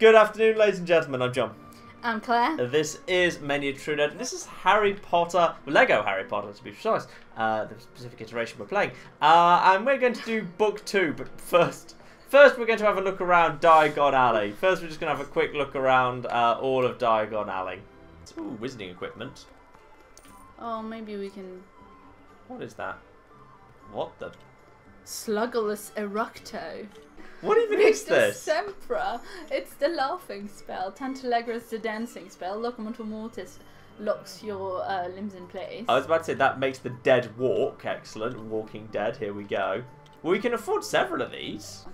Good afternoon, ladies and gentlemen. I'm Jon. I'm Claire. This is Many a True Nerd. This is Harry Potter, Lego Harry Potter to be precise, uh, the specific iteration we're playing. Uh, and we're going to do book two, but first, first we're going to have a look around Diagon Alley. First, we're just going to have a quick look around uh, all of Diagon Alley. Ooh, wizarding equipment. Oh, maybe we can. What is that? What the? Slugulus Eructo. What even is this? Sempra. It's the laughing spell. Tantalegra's the dancing spell. Locomotor Mortis locks your uh, limbs in place. I was about to say that makes the dead walk. Excellent. Walking Dead. Here we go. Well, we can afford several of these.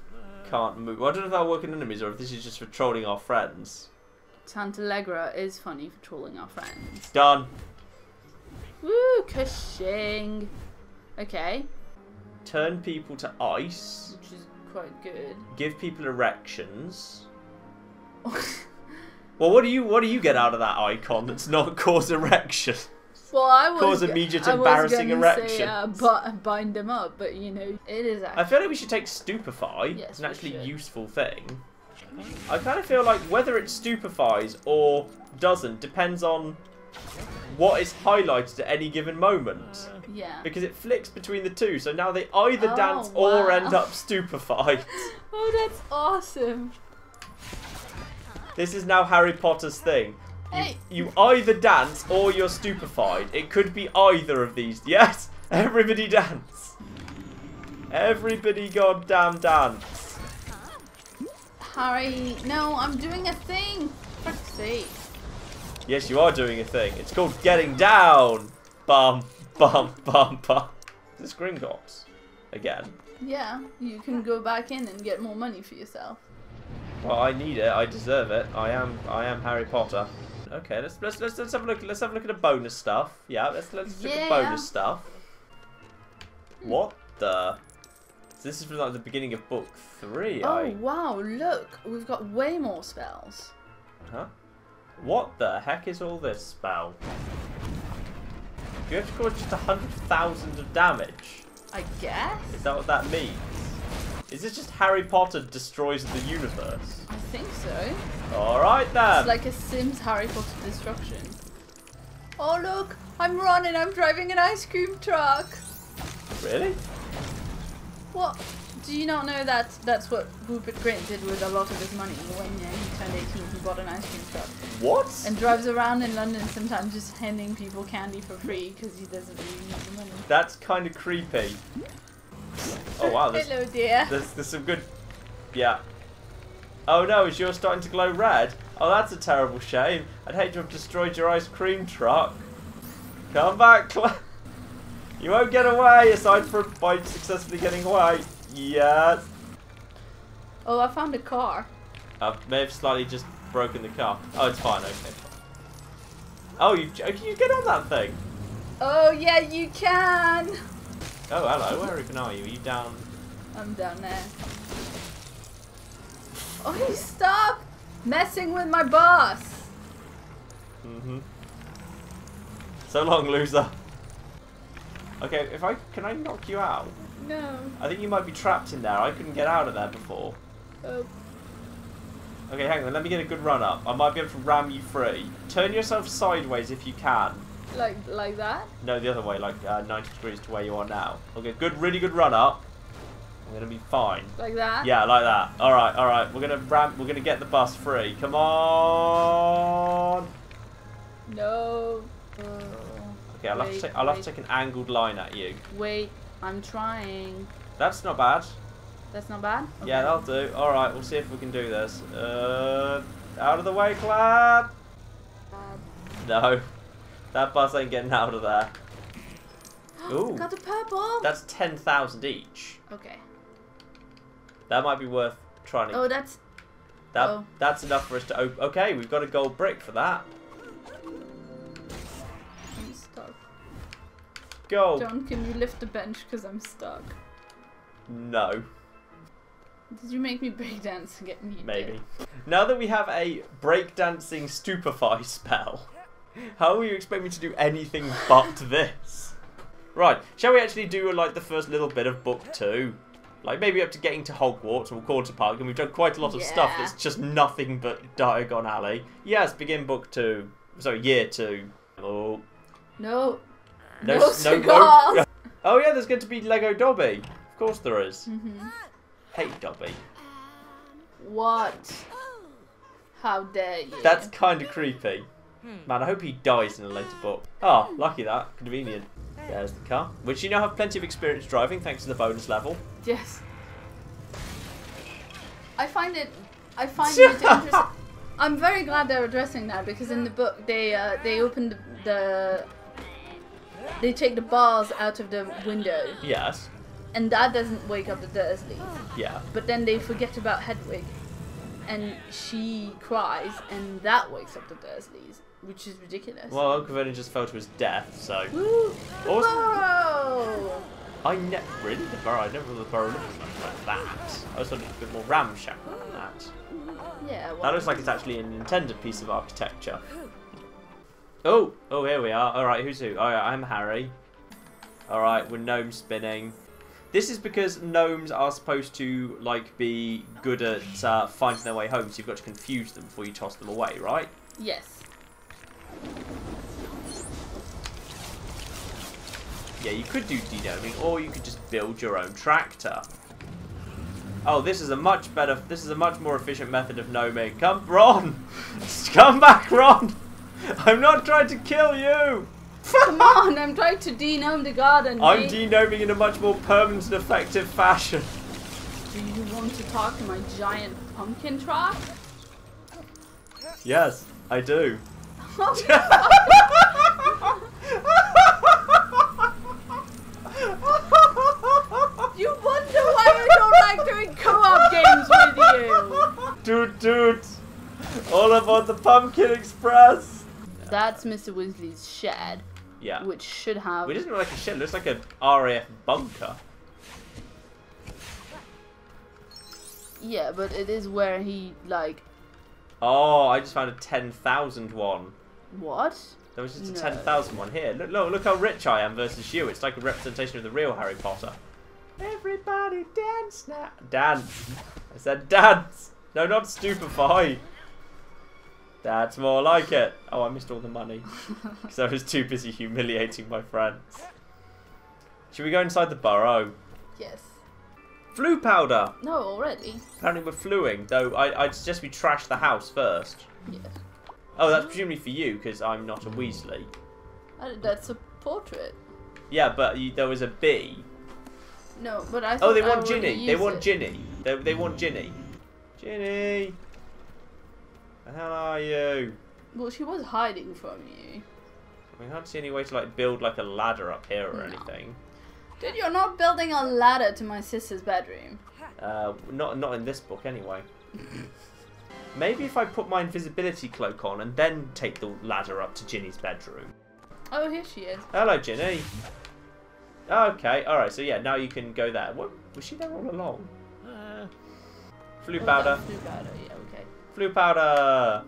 Can't move. Well, I don't know if they're working enemies or if this is just for trolling our friends. Tantalegra is funny for trolling our friends. Done. Woo, Cushing. Okay, Turn people to ice. which is quite good. Give people erections. Well, what do you what do you get out of that icon that's not cause erection? Well, I was Cause immediate I embarrassing Say, uh, erections. bu- bind them up, but you know, it is actually. I feel like we should take stupefy. Yes, it's an actually should. useful thing. I kind of feel like whether it stupefies or doesn't depends on what is highlighted at any given moment. Yeah. Because it flicks between the two, so now they either Oh, dance or end up stupefied. Oh, that's awesome. this is now Harry Potter's thing. You, Hey. you either dance or you're stupefied. It could be either of these. Yes, everybody dance. Everybody goddamn dance. Harry, no, I'm doing a thing. For fuck's sake. Yes, you are doing a thing. It's called getting down. Bum, bum, bum, bum. Is this Gringotts? Again. Yeah, you can go back in and get more money for yourself. Well, I need it. I deserve it. I am. I am Harry Potter. Okay, let's let's let's, let's have a look. Let's have a look at the bonus stuff. Yeah, let's let's look at bonus stuff. What the? This is from like the beginning of book three. Oh, I. wow, look. We've got way more spells. Huh? What the heck is all this spell? You have to cause just a hundred thousand of damage. I guess? Is that what that means? Is this just Harry Potter destroys the universe? I think so. Alright then. It's like a Sims Harry Potter destruction. Oh, look. I'm running. I'm driving an ice cream truck. Really? What? Do you not know that that's what Rupert Grint did with a lot of his money when uh, he turned 18? He bought an ice cream truck What? and drives around in London sometimes just handing people candy for free because he doesn't really need the money. That's kind of creepy. Oh wow, there's, Hello, dear. there's, there's some good... Yeah. Oh no, is yours starting to glow red? Oh, that's a terrible shame. I'd hate to have destroyed your ice cream truck. Come back, Cla- You won't get away, aside from by successfully getting away. Yes. Oh, I found a car. I may have slightly just broken the car. Oh, it's fine, okay. Oh, you, oh, can you get on that thing? Oh, yeah, you can. Oh, hello, where even are you? Are you down? I'm down there. Oh, you stop messing with my boss. Mm-hmm. So long, loser. Okay, if I can I knock you out? No. I think you might be trapped in there. I couldn't get out of there before. Oh, Okay, hang on. Let me get a good run up. I might be able to ram you free. Turn yourself sideways if you can. like like that? No, the other way, like uh, 90 degrees to where you are now. Okay, good, really good run up. I'm gonna be fine. Like that? Yeah, like that. All right, all right. We're gonna ram. We're gonna get the bus free. Come on. No. Oh, Okay, I'll have to take. I'll have to take an angled line at you. wait, I'm trying. That's not bad. That's not bad? Yeah, that'll do. All right, we'll see if we can do this. Uh, out of the way, Clap. No, that bus ain't getting out of there. Ooh. Got the purple. That's ten thousand each. okay. That might be worth trying to. Oh, that's. that oh. that's enough for us to. Okay, we've got a gold brick for that. Gold. Jon, can you lift the bench? Because I'm stuck. No, Did you make me breakdance and get me? maybe. Now that we have a breakdancing stupefy spell, how will you expect me to do anything but this? Right, shall we actually do like the first little bit of book two? Like maybe up to getting to Hogwarts or Quarter Park, and we've done quite a lot of stuff Yeah. that's just nothing but Diagon Alley. Yes, begin book two. Sorry, year two. Oh, No. No, No no, cigars. no. Oh yeah, there's going to be Lego Dobby. Of course there is. hmm Hate Dobby. What? How dare you? That's kind of creepy. Man, I hope he dies in a later book. Oh, lucky that. Convenient. There's the car. Which you now have plenty of experience driving thanks to the bonus level. Yes. I find it. I find it interesting. I'm very glad they're addressing that because in the book they uh, they opened the, the they take the bars out of the window Yes. and that doesn't wake up the Dursleys. Yeah. But then they forget about Hedwig and she cries and that wakes up the Dursleys, which is ridiculous. Well, Uncle Vernon just fell to his death, so. Woo! The Awesome. I never really the burrow. I never thought the burrow looked like, that. I was thought it was a bit more ramshackle than that. Yeah, well, That looks like it's actually an intended piece of architecture. Oh, oh, here we are. All right, who's who? Oh, I'm Harry. All right, we're gnome spinning. This is because gnomes are supposed to like be good at uh, finding their way home, so you've got to confuse them before you toss them away, right? yes. Yeah, you could do denoming, or you could just build your own tractor. Oh, this is a much better, this is a much more efficient method of gnoming. Come, Ron! Come back, Ron! I'm not trying to kill you! Come on, I'm trying to denome the garden. I'm mate. denoming in a much more permanent and effective fashion. Do you want to talk to my giant pumpkin truck? Yes, I do. you wonder why I don't like doing co-op games with you. Dude, dude! All aboard the Pumpkin Express! That's Mr. Weasley's shed, Yeah. which should have. It doesn't look like a shed, it looks like a RAF bunker. Yeah, but it is where he like Oh, I just found a 10,000 one. what? There was just a No. 10,000 one here. Look, look, look how rich I am versus you. It's like a representation of the real Harry Potter. Everybody dance now. Dance. I said dance. No, not stupefy. That's more like it. Oh, I missed all the money. Because I was too busy humiliating my friends. Should we go inside the burrow? Yes. Floo powder. No, already. Apparently we're flooing, though I, I'd suggest we trash the house first. Yes. Oh, that's presumably for you, because I'm not a Weasley. Uh, That's a portrait. Yeah, but you, there was a bee. No, but I. Oh, they want Ginny. They want it. Ginny. They, they want Ginny. Ginny. The hell are you? Well, she was hiding from you. We can't see any way to like build like a ladder up here or No. anything. Dude, you're not building a ladder to my sister's bedroom. Uh, not not in this book anyway. Maybe if I put my invisibility cloak on and then take the ladder up to Ginny's bedroom. Oh, here she is. Hello, Ginny. Okay, all right. So yeah, now you can go there. What was she there all along? Uh, floo Oh, powder. that's Blue powder, yeah, okay. Floo powder.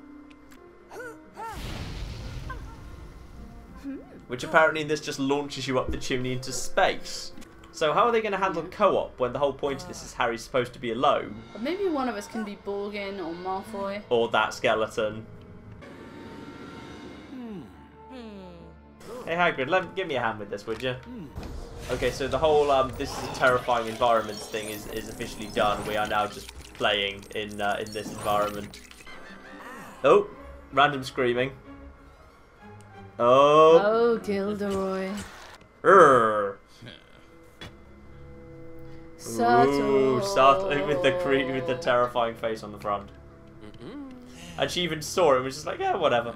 Which apparently this just launches you up the chimney into space. So how are they going to handle co-op when the whole point of this is Harry's supposed to be alone, maybe one of us can be Borgin or Malfoy. or that skeleton? Hey Hagrid, let, give me a hand with this, would you? Okay, so the whole um, this is a terrifying environments thing is, is officially done. We are now just playing in uh, in this environment. Oh, random screaming. Oh. Oh, Gilderoy. Urgh. Ooh, with the cre- with the terrifying face on the front. And she even saw it and was just like, yeah, whatever.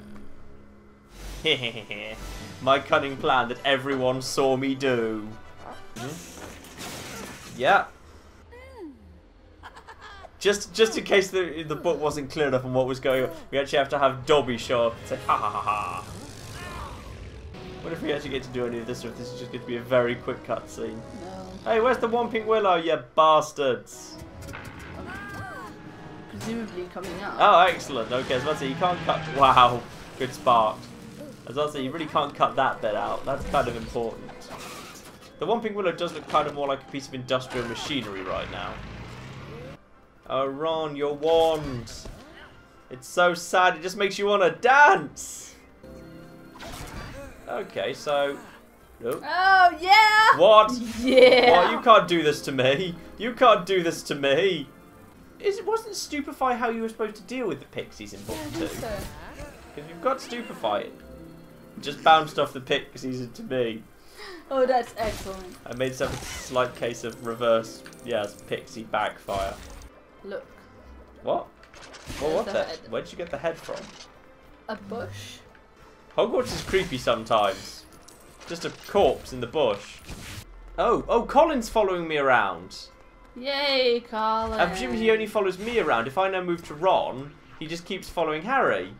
My cunning plan that everyone saw me do. Mhm. Yeah. Just just in oh. case the the book wasn't clear enough on what was going on, we actually have to have Dobby show up and say, ha ha ha ha. What if we actually get to do any of this, or if this is just going to be a very quick cutscene? No. Hey, where's the Whomping Willow, you bastards? Presumably coming up. Oh, excellent. Okay, I was about to say, you can't cut... Wow, good spark. As I was about to say, you really can't cut that bit out. That's kind of important. The Whomping Willow does look kind of more like a piece of industrial machinery right now. Oh, Ron, your wand. It's so sad, it just makes you want to dance. Okay, so... Nope. Oh yeah. What? Yeah. What? You can't do this to me. You can't do this to me. Is it wasn't stupefy how you were supposed to deal with the pixies in book I two? think so. Because you've got stupefy. Just bounced off the pixies into me. Oh, that's excellent. I made some slight case of reverse, yes, pixie backfire. Look, What? What was that? head. Where'd you get the head from? a bush. Hogwarts is creepy sometimes. Just a corpse in the bush. Oh, oh, Colin's following me around. Yay, Colin. I presume he only follows me around. If I now move to Ron, he just keeps following Harry.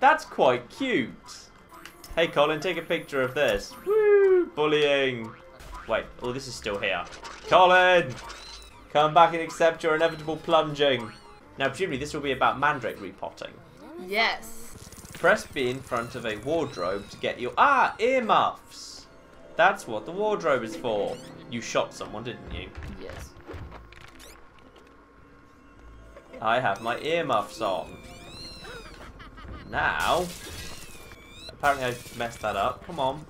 That's quite cute. Hey, Colin, take a picture of this. Woo! Bullying. Wait, oh, this is still here. Colin! Come back and accept your inevitable plunging. Now, presumably, this will be about Mandrake repotting. Yes. Press B in front of a wardrobe to get your... Ah, earmuffs! That's what the wardrobe is for. You shot someone, didn't you? Yes. I have my earmuffs on. Now, apparently I messed that up. Come on.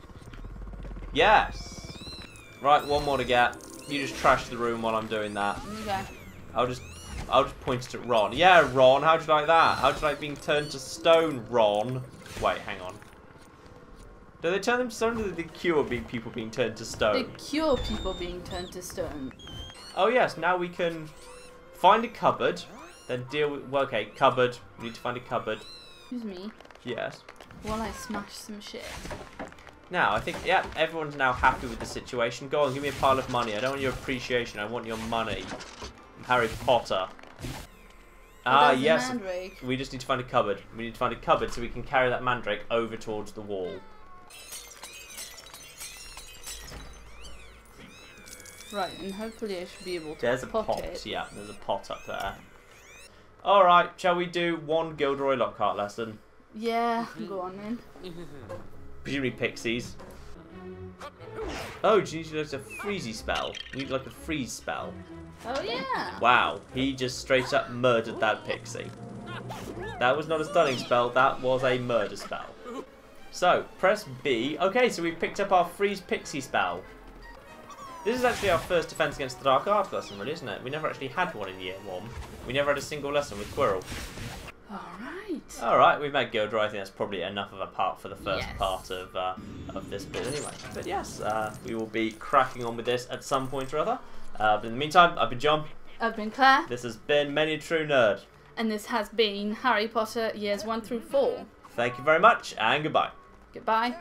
Yes. Right, one more to get. You just trash the room while I'm doing that. Okay. I'll just, I'll just point it at Ron. Yeah, Ron. How'd you like that? How'd you like being turned to stone, Ron? Wait, hang on. Do they turn them to stone, or do they cure being people being turned to stone? They cure people being turned to stone. Oh yes, now we can find a cupboard, then deal with. Well, okay, cupboard. We need to find a cupboard. Excuse me. Yes. While I smash some shit. Now, I think, yeah, everyone's now happy with the situation. Go on, give me a pile of money. I don't want your appreciation, I want your money. I'm Harry Potter. Ah, yes. We just need to find a cupboard. We need to find a cupboard so we can carry that mandrake over towards the wall. Right, and hopefully I should be able to There's a pot. it. Yeah, there's a pot up there. Alright, shall we do one Gilderoy Lockhart lesson? Yeah, go on then. Presumably pixies. Oh, do you need a freezy spell? We need like a freeze spell. Oh yeah. Wow, he just straight up murdered that pixie. That was not a stunning spell, that was a murder spell. So, press B. Okay, so we've picked up our freeze pixie spell. This is actually our first defense against the Dark Arts lesson, really, isn't it? We never actually had one in year one. We never had a single lesson with Quirrell. Alright. Alright, we've met Gilderoy. I think that's probably enough of a part for the first Yes. part of uh, of this bit anyway. But yes, uh, we will be cracking on with this at some point or other. Uh, but in the meantime, I've been Jon. I've been Claire, This has been Many True Nerd. and this has been Harry Potter years 1 through 4. Thank you very much, and goodbye. Goodbye.